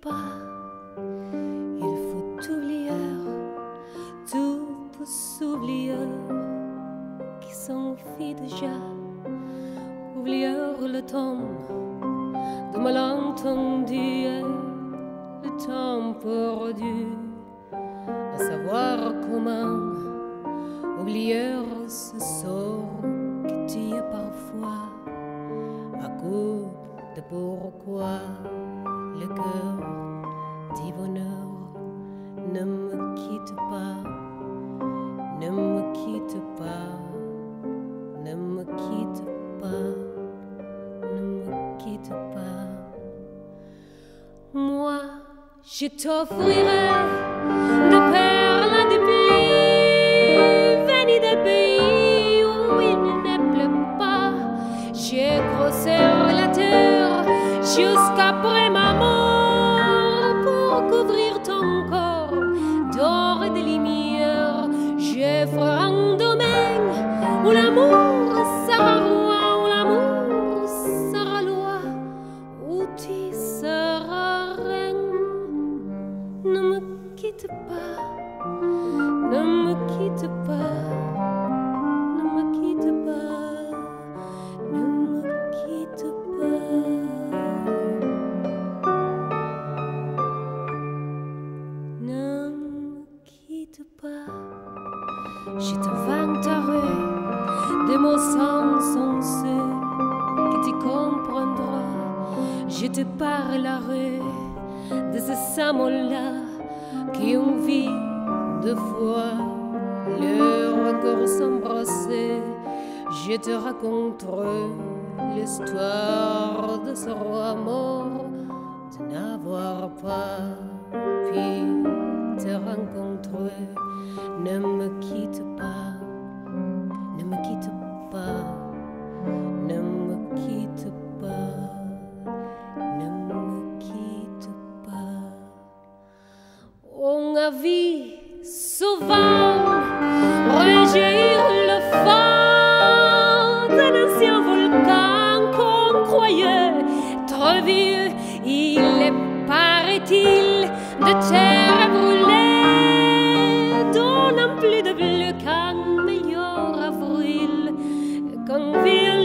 pas. Il faut oublier tous oublieurs qui s'enfuient déjà? Oublier le temps de malentendu, le temps perdu, à savoir comment oublier ce sort que tu parfois à coupe de pourquoi cœur du bonheur ne me quitte pas, ne me quitte pas, ne me quitte pas, ne me quitte pas. Moi, je t'offrirai des perles où l'amour sera roi, où des mots sans sens que tu comprendras. Je te parlerai de ces mots-là qui ont vu deux fois leur corps s'embrasser. Je te raconterai l'histoire de ce roi mort, de n'avoir pas pu te rencontrer. Me quitte pas, ne me quitte pas, ne me quitte pas. On a vu souvent rejaillir le fond d'un ancien volcan qu'on croyait trop vieux. Il est, paraît-il, de terre brûlée,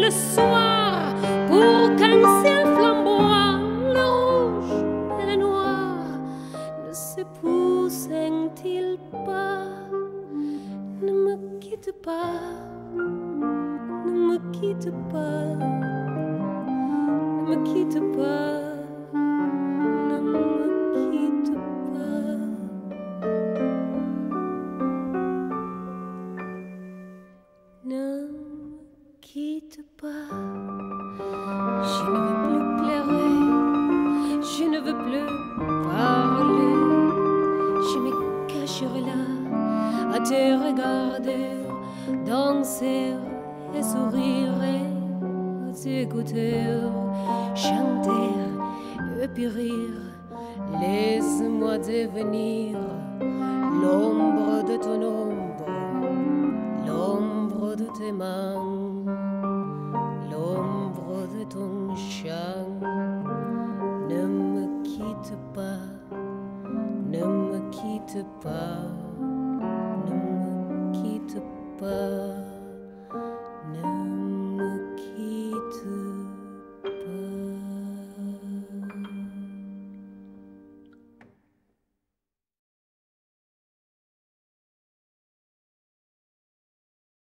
le soir, pour qu'un ciel flamboie, le rouge et le noir ne s'épousent-ils pas? Ne me quitte pas, ne me quitte pas, ne me quitte pas, je ne veux plus pleurer, je ne veux plus parler, je me cacherai là à te regarder, danser et sourire, et t'écouter, chanter et puis. Laisse-moi devenir l'ombre de ton ombre, l'ombre de tes mains, me